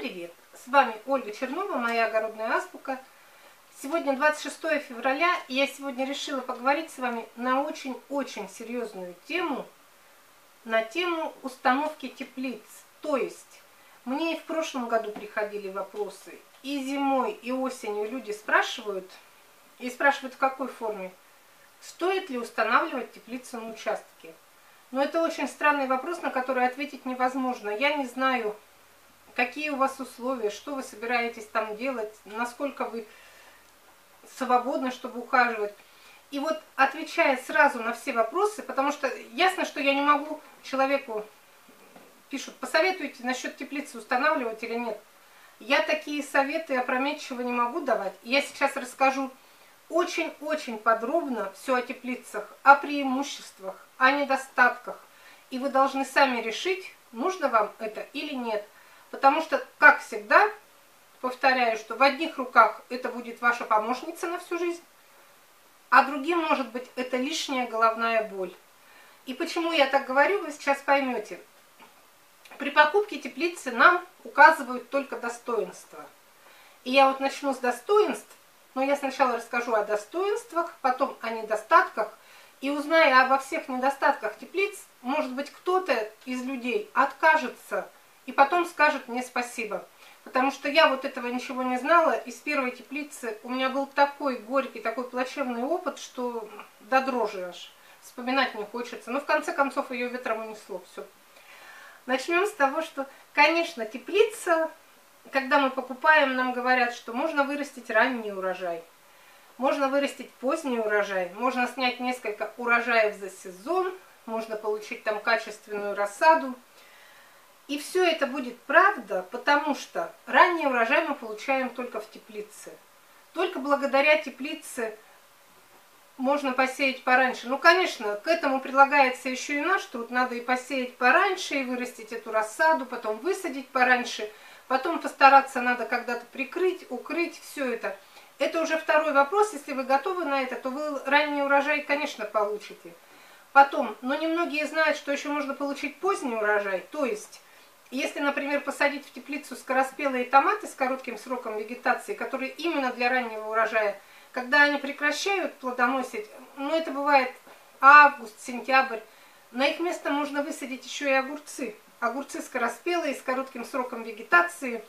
привет! С вами Ольга Чернова, моя огородная азбука. Сегодня 26 февраля, и я сегодня решила поговорить с вами на очень-очень серьезную тему, на тему установки теплиц. То есть, мне и в прошлом году приходили вопросы, и зимой, и осенью люди спрашивают, и спрашивают в какой форме, стоит ли устанавливать теплицу на участке. Но это очень странный вопрос, на который ответить невозможно. Я не знаю, какие у вас условия, что вы собираетесь там делать, насколько вы свободны, чтобы ухаживать. И вот отвечая сразу на все вопросы, потому что ясно, что я не могу человеку, пишут, посоветуйте насчет теплицы устанавливать или нет. Я такие советы опрометчиво не могу давать. Я сейчас расскажу очень-очень подробно все о теплицах, о преимуществах, о недостатках. И вы должны сами решить, нужно вам это или нет. Потому что, как всегда, повторяю, что в одних руках это будет ваша помощница на всю жизнь, а другим, может быть, это лишняя головная боль. И почему я так говорю, вы сейчас поймете. При покупке теплицы нам указывают только достоинства. И я вот начну с достоинств, но я сначала расскажу о достоинствах, потом о недостатках, и узная обо всех недостатках теплиц, может быть, кто-то из людей откажется и потом скажет мне спасибо. Потому что я вот этого ничего не знала. Из первой теплицы у меня был такой горький, такой плачевный опыт, что до дрожи аж. Вспоминать не хочется. Но в конце концов ее ветром унесло. Все. Начнем с того, что, конечно, теплица, когда мы покупаем, нам говорят, что можно вырастить ранний урожай. Можно вырастить поздний урожай, можно снять несколько урожаев за сезон, можно получить там качественную рассаду, и все это будет правда, потому что ранний урожай мы получаем только в теплице. Только благодаря теплице можно посеять пораньше. Ну, конечно, к этому прилагается еще и наш труд. Надо и посеять пораньше, и вырастить эту рассаду, потом высадить пораньше, потом постараться надо когда-то прикрыть, укрыть, все это. Это уже второй вопрос. Если вы готовы на это, то вы ранний урожай, конечно, получите. Потом, но немногие знают, что еще можно получить поздний урожай, то есть если, например, посадить в теплицу скороспелые томаты с коротким сроком вегетации, которые именно для раннего урожая, когда они прекращают плодоносить, ну это бывает август, сентябрь, на их место можно высадить еще и огурцы. Огурцы скороспелые, с коротким сроком вегетации.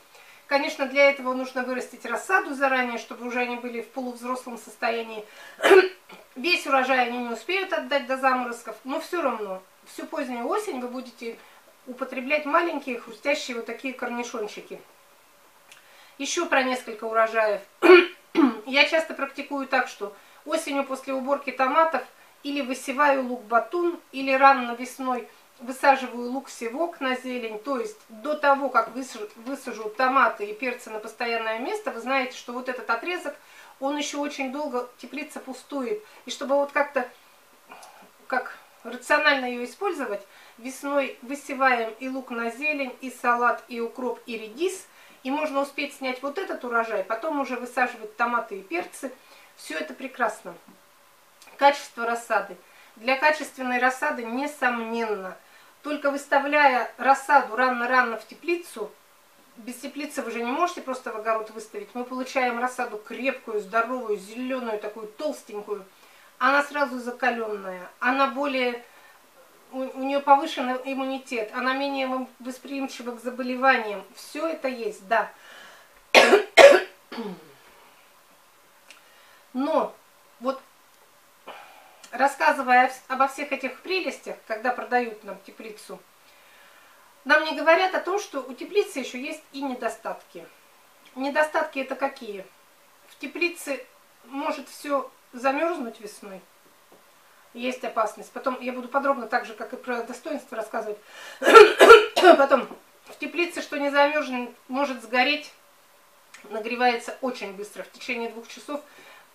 Конечно, для этого нужно вырастить рассаду заранее, чтобы уже они были в полувзрослом состоянии. Весь урожай они не успеют отдать до заморозков, но все равно всю позднюю осень вы будете употреблять маленькие хрустящие вот такие корнишончики. Еще про несколько урожаев. Я часто практикую так, что осенью после уборки томатов или высеваю лук-батун, или рано весной высаживаю лук-севок на зелень. То есть до того, как высажу томаты и перцы на постоянное место, вы знаете, что вот этот отрезок, он еще очень долго теплица пустует. И чтобы вот как-то, как рационально ее использовать, Весной высеваем и лук на зелень, и салат, и укроп, и редис. И можно успеть снять вот этот урожай, потом уже высаживать томаты и перцы. Все это прекрасно. Качество рассады. Для качественной рассады несомненно. Только выставляя рассаду рано-рано в теплицу, без теплицы вы же не можете просто в огород выставить. Мы получаем рассаду крепкую, здоровую, зеленую, такую толстенькую. Она сразу закаленная, она более у, у нее повышенный иммунитет, она менее восприимчива к заболеваниям. Все это есть, да. Но вот рассказывая обо всех этих прелестях, когда продают нам теплицу, нам не говорят о том, что у теплицы еще есть и недостатки. Недостатки это какие? В теплице может все замерзнуть весной, есть опасность. Потом я буду подробно, так же, как и про достоинство рассказывать. Потом в теплице, что не замерзнет, может сгореть, нагревается очень быстро. В течение двух часов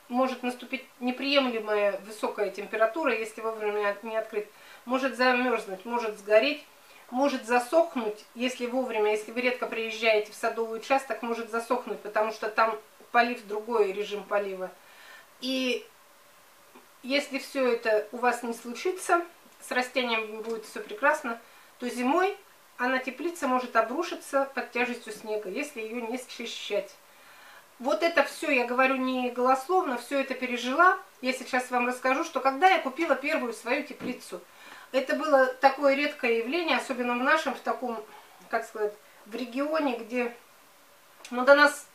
может наступить неприемлемая высокая температура, если вовремя не открыть. Может замерзнуть, может сгореть, может засохнуть, если вовремя, если вы редко приезжаете в садовый участок, может засохнуть, потому что там полив другой режим полива. И если все это у вас не случится, с растением будет все прекрасно, то зимой она теплица может обрушиться под тяжестью снега, если ее не счищать. Вот это все, я говорю не голословно, все это пережила. Я сейчас вам расскажу, что когда я купила первую свою теплицу, это было такое редкое явление, особенно в нашем, в таком, как сказать, в регионе, где, ну, до нас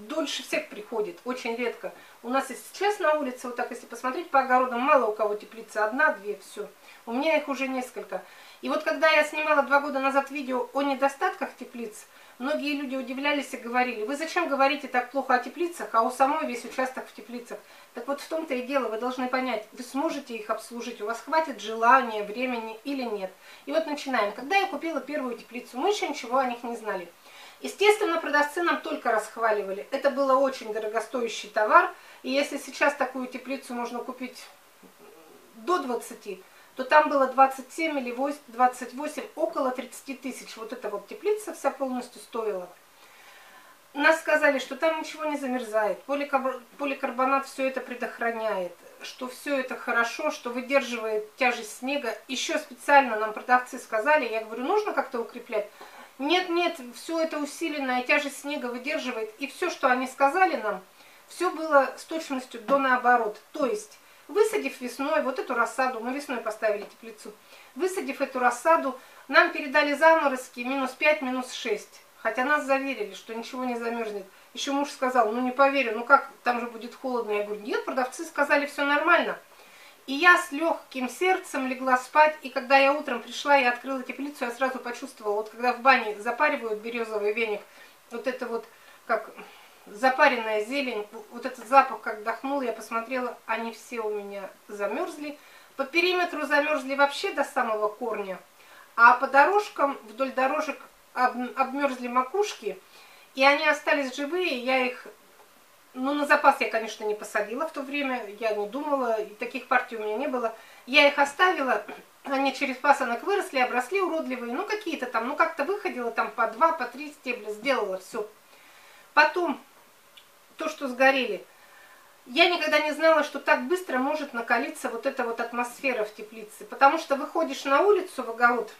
дольше всех приходит, очень редко. У нас и сейчас на улице, вот так, если посмотреть по огородам, мало у кого теплица, одна-две, все. У меня их уже несколько. И вот когда я снимала два года назад видео о недостатках теплиц, многие люди удивлялись и говорили, вы зачем говорите так плохо о теплицах, а у самой весь участок в теплицах? Так вот в том-то и дело, вы должны понять, вы сможете их обслужить, у вас хватит желания, времени или нет. И вот начинаем. Когда я купила первую теплицу, мы еще ничего о них не знали. Естественно, продавцы нам только расхваливали. Это было очень дорогостоящий товар, и если сейчас такую теплицу можно купить до 20 то там было 27 или 28, около 30 тысяч. Вот эта вот теплица вся полностью стоила. Нас сказали, что там ничего не замерзает, поликарбонат все это предохраняет, что все это хорошо, что выдерживает тяжесть снега. Еще специально нам продавцы сказали, я говорю, нужно как-то укреплять. Нет, нет, все это усиленная тяжесть снега выдерживает. И все, что они сказали нам, все было с точностью до наоборот. То есть Высадив весной вот эту рассаду, мы весной поставили теплицу, высадив эту рассаду, нам передали заморозки минус 5, минус 6. Хотя нас заверили, что ничего не замерзнет. Еще муж сказал, ну не поверю, ну как, там же будет холодно. Я говорю, нет, продавцы сказали, все нормально. И я с легким сердцем легла спать, и когда я утром пришла и открыла теплицу, я сразу почувствовала, вот когда в бане запаривают березовый веник, вот это вот, как запаренная зелень, вот этот запах, как вдохнул, я посмотрела, они все у меня замерзли. По периметру замерзли вообще до самого корня, а по дорожкам, вдоль дорожек об, обмерзли макушки, и они остались живые, я их, ну на запас я, конечно, не посадила в то время, я не думала, и таких партий у меня не было. Я их оставила, они через пасынок выросли, обросли уродливые, ну какие-то там, ну как-то выходило там по два, по три стебля, сделала все. Потом то, что сгорели. Я никогда не знала, что так быстро может накалиться вот эта вот атмосфера в теплице. Потому что выходишь на улицу в огород,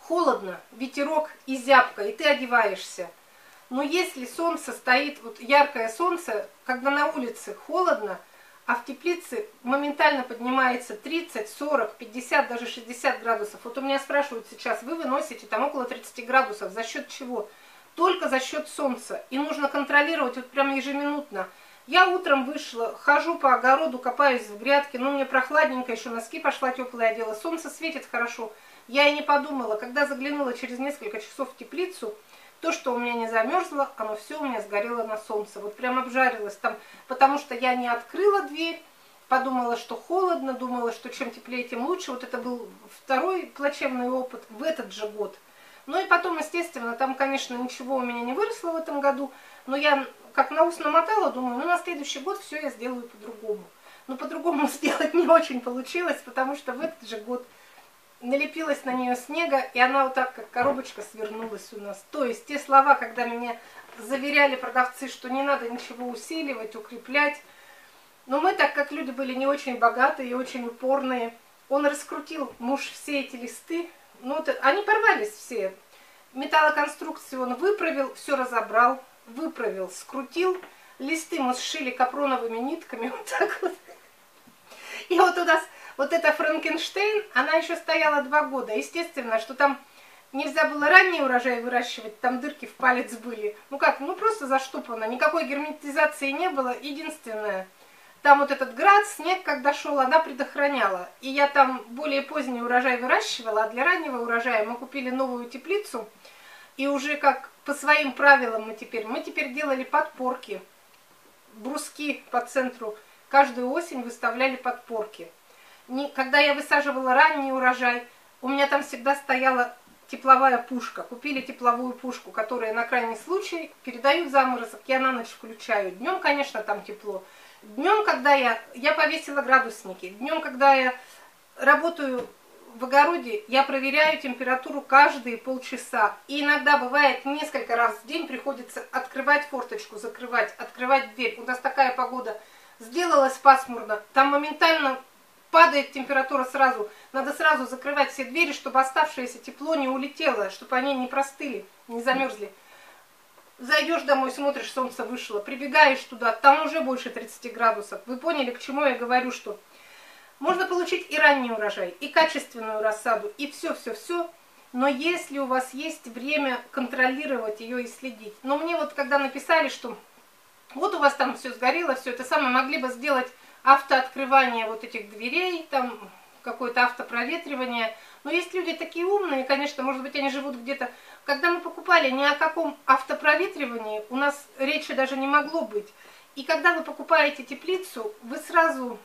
холодно, ветерок и зябко, и ты одеваешься. Но если солнце стоит, вот яркое солнце, когда на улице холодно, а в теплице моментально поднимается 30, 40, 50, даже 60 градусов. Вот у меня спрашивают сейчас, вы выносите там около 30 градусов, за счет чего? только за счет солнца. И нужно контролировать вот прям ежеминутно. Я утром вышла, хожу по огороду, копаюсь в грядке, ну мне прохладненько, еще носки пошла теплые одела, солнце светит хорошо. Я и не подумала, когда заглянула через несколько часов в теплицу, то, что у меня не замерзло, оно все у меня сгорело на солнце. Вот прям обжарилось там, потому что я не открыла дверь, подумала, что холодно, думала, что чем теплее, тем лучше. Вот это был второй плачевный опыт в этот же год. Ну и потом, естественно, там, конечно, ничего у меня не выросло в этом году, но я как на ус намотала, думаю, ну на следующий год все я сделаю по-другому. Но по-другому сделать не очень получилось, потому что в этот же год налепилась на нее снега, и она вот так, как коробочка, свернулась у нас. То есть те слова, когда меня заверяли продавцы, что не надо ничего усиливать, укреплять, но мы, так как люди были не очень богатые и очень упорные, он раскрутил муж все эти листы, ну, вот, они порвались все. Металлоконструкцию он выправил, все разобрал, выправил, скрутил. Листы мы сшили капроновыми нитками, вот так вот. И вот у нас вот эта Франкенштейн, она еще стояла два года. Естественно, что там нельзя было ранний урожай выращивать, там дырки в палец были. Ну как, ну просто заштопано, никакой герметизации не было. Единственное, там вот этот град, снег, когда шел, она предохраняла. И я там более поздний урожай выращивала, а для раннего урожая мы купили новую теплицу. И уже как по своим правилам мы теперь, мы теперь делали подпорки, бруски по центру. Каждую осень выставляли подпорки. Когда я высаживала ранний урожай, у меня там всегда стояла тепловая пушка. Купили тепловую пушку, которая на крайний случай передают заморозок, я на ночь включаю. Днем, конечно, там тепло. Днем, когда я, я повесила градусники, днем, когда я работаю в огороде, я проверяю температуру каждые полчаса. И иногда бывает несколько раз в день приходится открывать форточку, закрывать, открывать дверь. У нас такая погода. Сделалась пасмурно, там моментально падает температура сразу. надо сразу закрывать все двери, чтобы оставшееся тепло не улетело, чтобы они не простыли, не замерзли. Зайдешь домой, смотришь, солнце вышло, прибегаешь туда, там уже больше 30 градусов. Вы поняли, к чему я говорю, что можно получить и ранний урожай, и качественную рассаду, и все-все-все, но если у вас есть время контролировать ее и следить. Но мне вот когда написали, что вот у вас там все сгорело, все это самое, могли бы сделать автооткрывание вот этих дверей, там какое-то автопроветривание. Но есть люди такие умные, конечно, может быть, они живут где-то когда мы покупали, ни о каком автопроветривании у нас речи даже не могло быть. И когда вы покупаете теплицу, вы сразу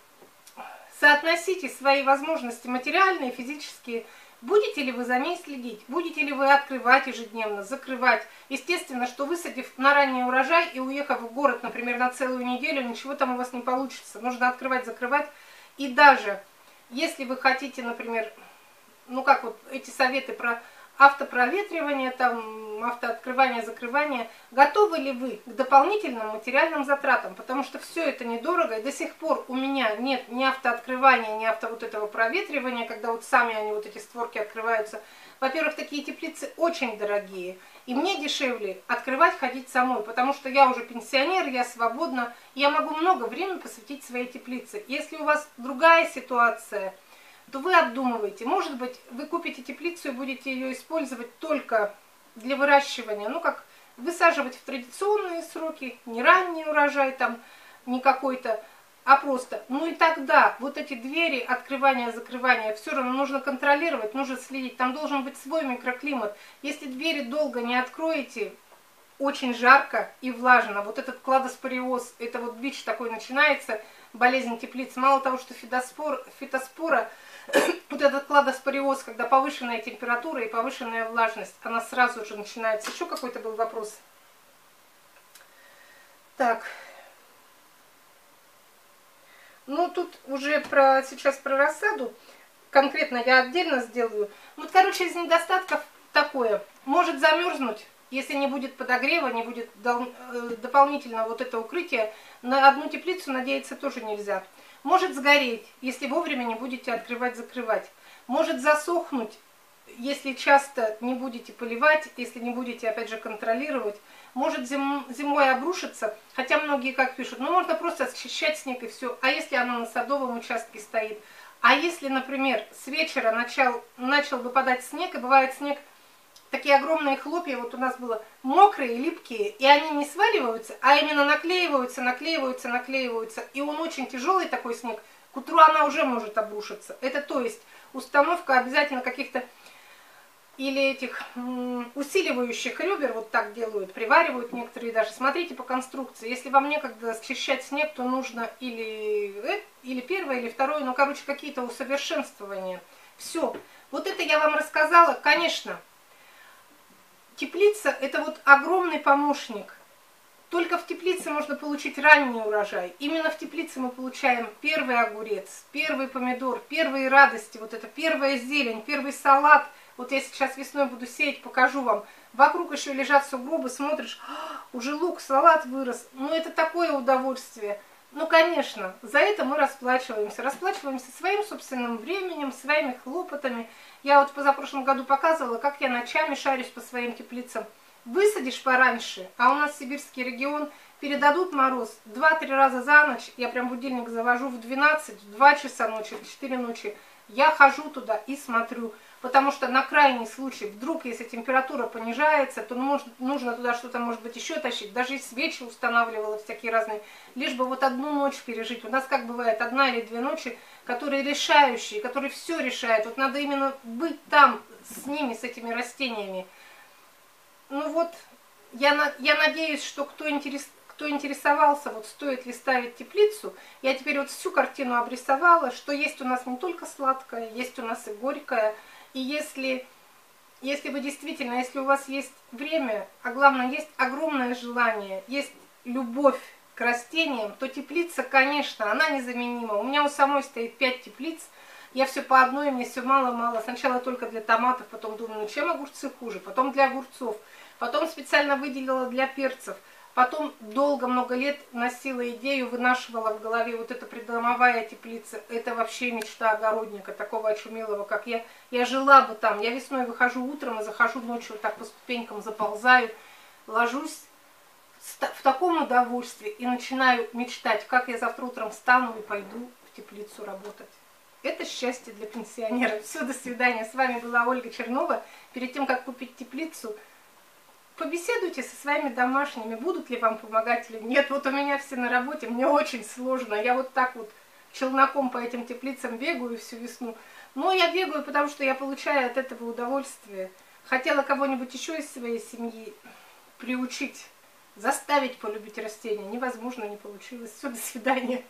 соотносите свои возможности материальные, физические. Будете ли вы за ней следить? Будете ли вы открывать ежедневно, закрывать? Естественно, что высадив на ранний урожай и уехав в город, например, на целую неделю, ничего там у вас не получится. Нужно открывать, закрывать. И даже если вы хотите, например, ну как вот эти советы про автопроветривание, там, автооткрывание, закрывание. Готовы ли вы к дополнительным материальным затратам? Потому что все это недорого, и до сих пор у меня нет ни автооткрывания, ни авто вот этого проветривания, когда вот сами они, вот эти створки открываются. Во-первых, такие теплицы очень дорогие, и мне дешевле открывать, ходить самой, потому что я уже пенсионер, я свободна, я могу много времени посвятить своей теплице. Если у вас другая ситуация – то вы обдумываете. Может быть, вы купите теплицу и будете ее использовать только для выращивания, ну как высаживать в традиционные сроки, не ранний урожай там, не какой-то, а просто. Ну и тогда вот эти двери, открывания, закрывания, все равно нужно контролировать, нужно следить. Там должен быть свой микроклимат. Если двери долго не откроете, очень жарко и влажно. Вот этот кладоспориоз, это вот бич такой начинается, болезнь теплиц. Мало того, что фитоспор, фитоспора вот этот кладоспориоз, когда повышенная температура и повышенная влажность, она сразу же начинается. Еще какой-то был вопрос? Так. Ну, тут уже про сейчас про рассаду. Конкретно я отдельно сделаю. Вот, короче, из недостатков такое. Может замерзнуть, если не будет подогрева, не будет э, дополнительно вот это укрытие. На одну теплицу надеяться тоже нельзя. Может сгореть, если вовремя не будете открывать-закрывать. Может засохнуть, если часто не будете поливать, если не будете, опять же, контролировать. Может зим, зимой обрушиться, хотя многие как пишут, ну можно просто очищать снег и все. А если оно на садовом участке стоит? А если, например, с вечера начал, начал выпадать снег, и бывает снег такие огромные хлопья, вот у нас было мокрые, липкие, и они не сваливаются, а именно наклеиваются, наклеиваются, наклеиваются. И он очень тяжелый такой снег, к утру она уже может обрушиться. Это то есть установка обязательно каких-то или этих усиливающих ребер, вот так делают, приваривают некоторые даже. Смотрите по конструкции. Если вам некогда счищать снег, то нужно или, э, или первое, или второе, ну, короче, какие-то усовершенствования. Все. Вот это я вам рассказала. Конечно, Теплица – это вот огромный помощник. Только в теплице можно получить ранний урожай. Именно в теплице мы получаем первый огурец, первый помидор, первые радости, вот это первая зелень, первый салат. Вот я сейчас весной буду сеять, покажу вам. Вокруг еще лежат сугробы, смотришь, «А, уже лук, салат вырос. Ну это такое удовольствие. Ну, конечно, за это мы расплачиваемся. Расплачиваемся своим собственным временем, своими хлопотами. Я вот позапрошлом году показывала, как я ночами шарюсь по своим теплицам. Высадишь пораньше, а у нас сибирский регион, передадут мороз 2-3 раза за ночь. Я прям будильник завожу в 12, в 2 часа ночи, в 4 ночи. Я хожу туда и смотрю. Потому что на крайний случай, вдруг, если температура понижается, то может, нужно туда что-то, может быть, еще тащить. Даже и свечи устанавливала всякие разные. Лишь бы вот одну ночь пережить. У нас как бывает, одна или две ночи, которые решающие, которые все решают. Вот надо именно быть там с ними, с этими растениями. Ну вот, я, я надеюсь, что кто интересуется кто интересовался, вот стоит ли ставить теплицу, я теперь вот всю картину обрисовала, что есть у нас не только сладкое, есть у нас и горькое, и если, если вы действительно, если у вас есть время, а главное, есть огромное желание, есть любовь к растениям, то теплица, конечно, она незаменима. У меня у самой стоит 5 теплиц, я все по одной, мне все мало-мало. Сначала только для томатов, потом думаю, ну чем огурцы хуже, потом для огурцов, потом специально выделила для перцев. Потом долго, много лет носила идею, вынашивала в голове вот эта придомовая теплица. Это вообще мечта огородника, такого очумелого, как я. Я жила бы там. Я весной выхожу утром и захожу ночью, вот так по ступенькам заползаю, ложусь в таком удовольствии и начинаю мечтать, как я завтра утром встану и пойду в теплицу работать. Это счастье для пенсионеров. Все, до свидания. С вами была Ольга Чернова. Перед тем, как купить теплицу, побеседуйте со своими домашними, будут ли вам помогать или нет. Вот у меня все на работе, мне очень сложно. Я вот так вот челноком по этим теплицам бегаю всю весну. Но я бегаю, потому что я получаю от этого удовольствие. Хотела кого-нибудь еще из своей семьи приучить, заставить полюбить растения. Невозможно, не получилось. Все, до свидания.